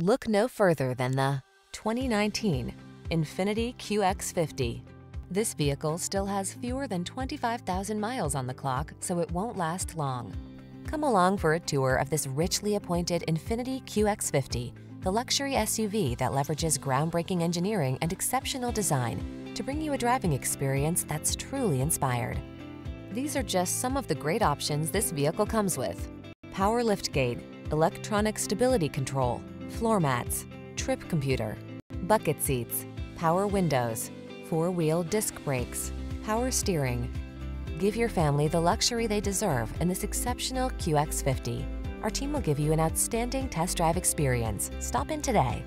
Look no further than the 2019 Infiniti QX50. This vehicle still has fewer than 25,000 miles on the clock, so it won't last long. Come along for a tour of this richly appointed Infiniti QX50, the luxury SUV that leverages groundbreaking engineering and exceptional design to bring you a driving experience that's truly inspired. These are just some of the great options this vehicle comes with. Power liftgate, electronic stability control, floor mats, trip computer, bucket seats, power windows, four-wheel disc brakes, power steering. Give your family the luxury they deserve in this exceptional QX50. Our team will give you an outstanding test drive experience. Stop in today.